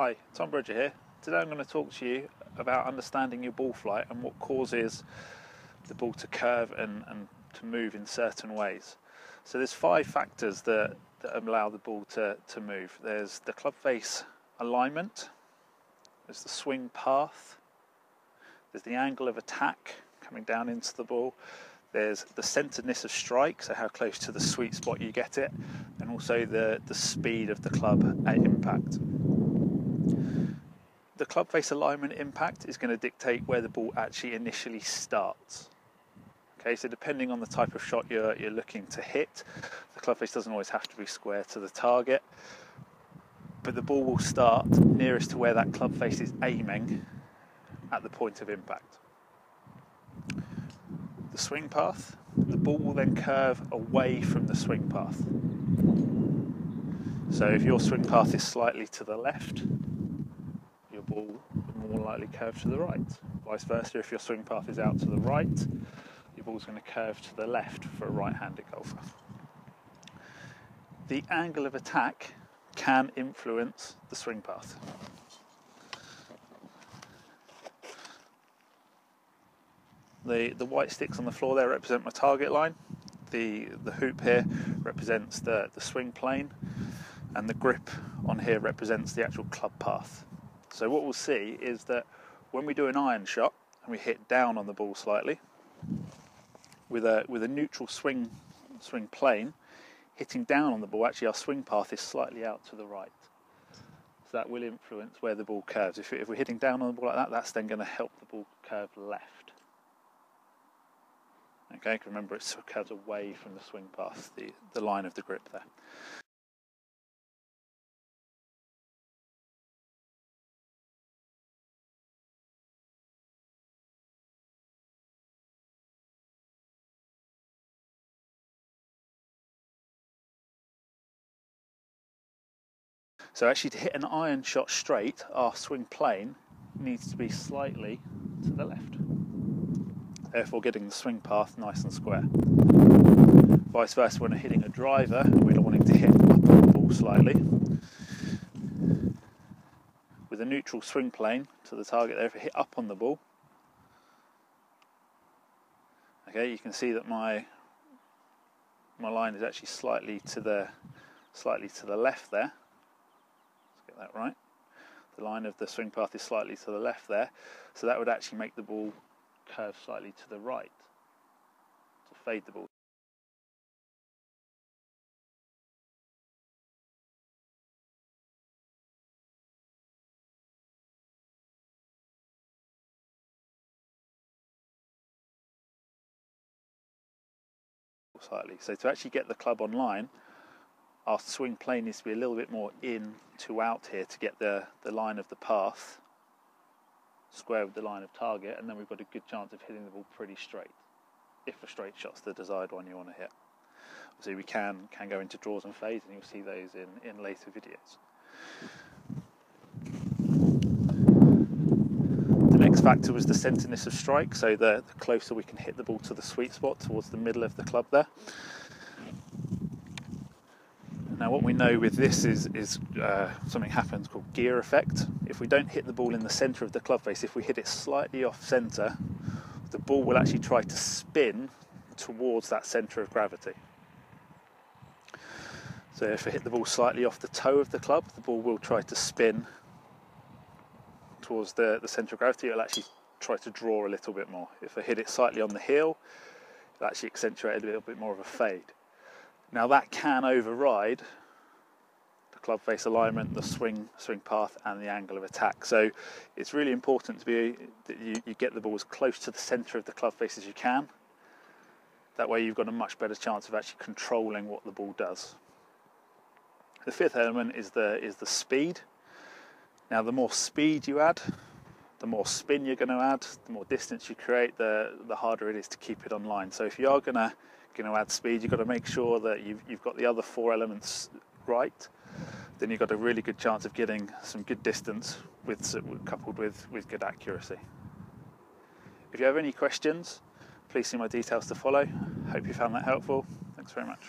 Hi, Tom Bridger here. Today I'm going to talk to you about understanding your ball flight and what causes the ball to curve and, and to move in certain ways. So there's five factors that, that allow the ball to, to move. There's the club face alignment, there's the swing path, there's the angle of attack coming down into the ball, there's the centeredness of strike, so how close to the sweet spot you get it, and also the, the speed of the club at impact the club face alignment impact is going to dictate where the ball actually initially starts. Okay, so depending on the type of shot you're, you're looking to hit, the club face doesn't always have to be square to the target, but the ball will start nearest to where that club face is aiming at the point of impact. The swing path, the ball will then curve away from the swing path. So if your swing path is slightly to the left, more likely curve to the right. Vice versa, if your swing path is out to the right, your ball's going to curve to the left for a right-handed golfer. The angle of attack can influence the swing path. The, the white sticks on the floor there represent my target line. The, the hoop here represents the, the swing plane and the grip on here represents the actual club path. So what we'll see is that when we do an iron shot and we hit down on the ball slightly with a with a neutral swing swing plane, hitting down on the ball, actually our swing path is slightly out to the right. So that will influence where the ball curves. If, if we're hitting down on the ball like that, that's then going to help the ball curve left. Okay, remember it curves away from the swing path, the, the line of the grip there. So actually to hit an iron shot straight, our swing plane needs to be slightly to the left. Therefore getting the swing path nice and square. Vice versa when we're hitting a driver we're wanting to hit up on the ball slightly. With a neutral swing plane to the target there, if I hit up on the ball, okay, you can see that my my line is actually slightly to the slightly to the left there that right. The line of the swing path is slightly to the left there, so that would actually make the ball curve slightly to the right to fade the ball. slightly. So to actually get the club online, our swing plane needs to be a little bit more in to out here to get the, the line of the path square with the line of target and then we've got a good chance of hitting the ball pretty straight if a straight shot's the desired one you want to hit. Obviously we can can go into draws and fades and you'll see those in, in later videos. The next factor was the centerness of strike, so the, the closer we can hit the ball to the sweet spot towards the middle of the club there. Now, what we know with this is, is uh, something happens called gear effect. If we don't hit the ball in the centre of the club face, if we hit it slightly off centre, the ball will actually try to spin towards that centre of gravity. So if I hit the ball slightly off the toe of the club, the ball will try to spin towards the, the centre of gravity. It'll actually try to draw a little bit more. If I hit it slightly on the heel, it'll actually accentuate a little bit more of a fade. Now that can override the club face alignment, the swing swing path, and the angle of attack. So it's really important to be that you, you get the ball as close to the centre of the club face as you can. That way you've got a much better chance of actually controlling what the ball does. The fifth element is the is the speed. Now the more speed you add, the more spin you're going to add, the more distance you create, the the harder it is to keep it online. So if you are going to going to add speed, you've got to make sure that you've, you've got the other four elements right. Then you've got a really good chance of getting some good distance with coupled with, with good accuracy. If you have any questions, please see my details to follow. Hope you found that helpful. Thanks very much.